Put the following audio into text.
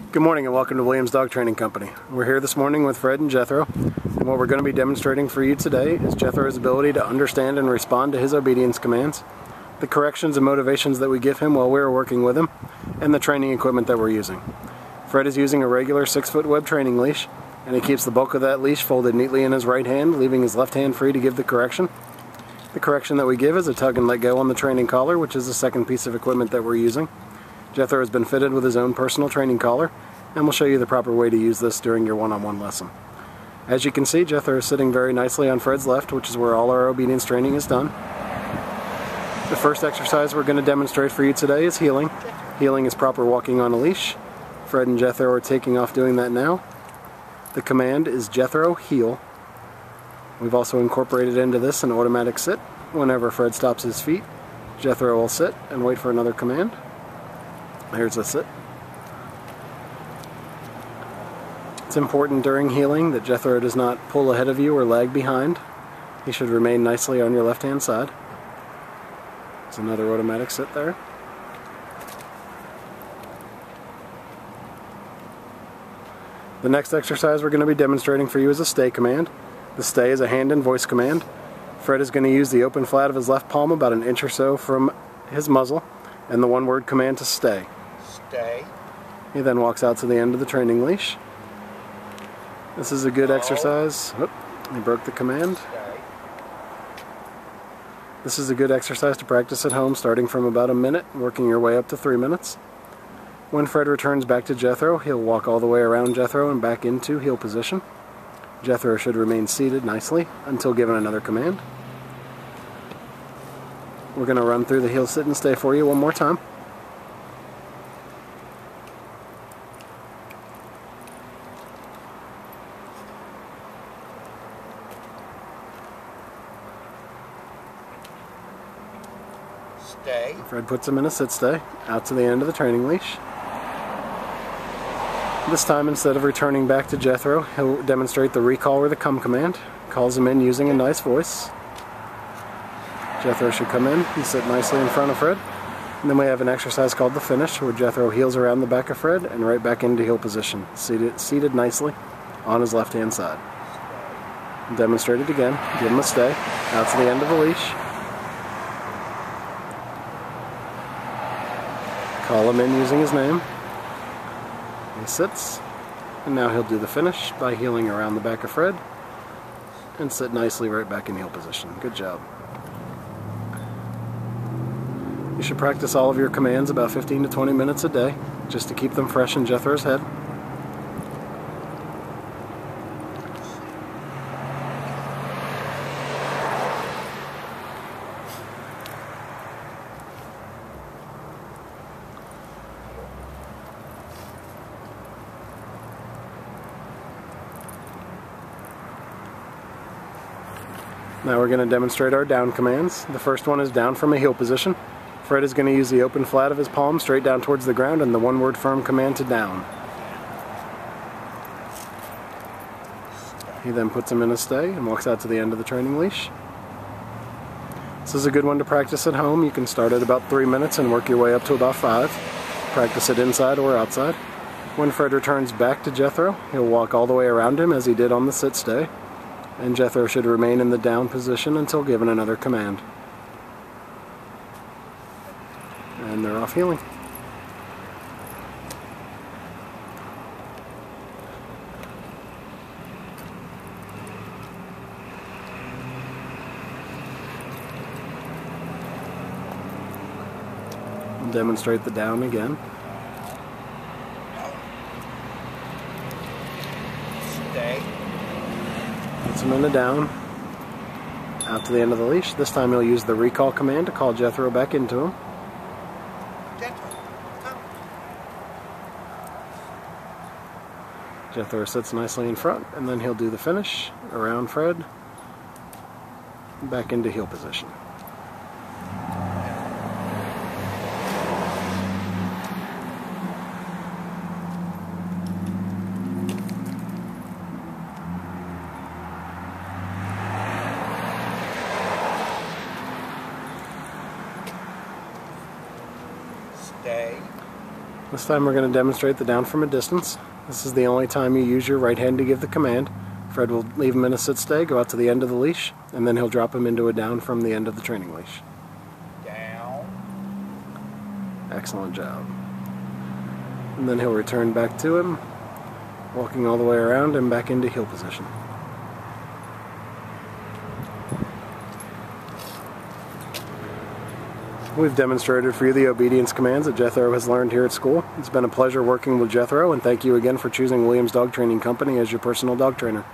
Good morning and welcome to Williams Dog Training Company. We're here this morning with Fred and Jethro and what we're going to be demonstrating for you today is Jethro's ability to understand and respond to his obedience commands, the corrections and motivations that we give him while we're working with him, and the training equipment that we're using. Fred is using a regular 6-foot web training leash and he keeps the bulk of that leash folded neatly in his right hand, leaving his left hand free to give the correction. The correction that we give is a tug and let go on the training collar, which is the second piece of equipment that we're using. Jethro has been fitted with his own personal training collar, and we'll show you the proper way to use this during your one-on-one -on -one lesson. As you can see, Jethro is sitting very nicely on Fred's left, which is where all our obedience training is done. The first exercise we're going to demonstrate for you today is heeling. Heeling is proper walking on a leash. Fred and Jethro are taking off doing that now. The command is Jethro heel. We've also incorporated into this an automatic sit. Whenever Fred stops his feet, Jethro will sit and wait for another command. Here's a sit. It's important during heeling that Jethro does not pull ahead of you or lag behind. He should remain nicely on your left hand side. There's another automatic sit there. The next exercise we're going to be demonstrating for you is a stay command. The stay is a hand and voice command. Fred is going to use the open flat of his left palm about an inch or so from his muzzle and the one word command to stay. Stay. He then walks out to the end of the training leash. This is a good oh. exercise. Oop, he broke the command. Stay. This is a good exercise to practice at home starting from about a minute, working your way up to three minutes. When Fred returns back to Jethro, he'll walk all the way around Jethro and back into heel position. Jethro should remain seated nicely until given another command. We're going to run through the heel sit and stay for you one more time. Stay. Fred puts him in a sit stay, out to the end of the training leash. This time, instead of returning back to Jethro, he'll demonstrate the recall or the come command. Calls him in using a nice voice. Jethro should come in and sit nicely in front of Fred. And then we have an exercise called the finish, where Jethro heels around the back of Fred and right back into heel position, seated, seated nicely on his left hand side. Demonstrate it again. Give him a stay, out to the end of the leash. Call him in using his name. He sits, and now he'll do the finish by heeling around the back of Fred and sit nicely right back in heel position. Good job. You should practice all of your commands about 15 to 20 minutes a day just to keep them fresh in Jethro's head. Now we're going to demonstrate our down commands. The first one is down from a heel position. Fred is going to use the open flat of his palm straight down towards the ground and the one word firm command to down. He then puts him in a stay and walks out to the end of the training leash. This is a good one to practice at home. You can start at about three minutes and work your way up to about five. Practice it inside or outside. When Fred returns back to Jethro, he'll walk all the way around him as he did on the sit stay and Jethro should remain in the down position until given another command. And they're off heeling. demonstrate the down again. Stay. Him in the down. Out to the end of the leash. This time he'll use the recall command to call Jethro back into him. Jethro sits nicely in front, and then he'll do the finish around Fred. Back into heel position. Stay. This time we're going to demonstrate the down from a distance. This is the only time you use your right hand to give the command. Fred will leave him in a sit stay, go out to the end of the leash, and then he'll drop him into a down from the end of the training leash. Down. Excellent job. And then he'll return back to him, walking all the way around and back into heel position. We've demonstrated for you the obedience commands that Jethro has learned here at school. It's been a pleasure working with Jethro, and thank you again for choosing Williams Dog Training Company as your personal dog trainer.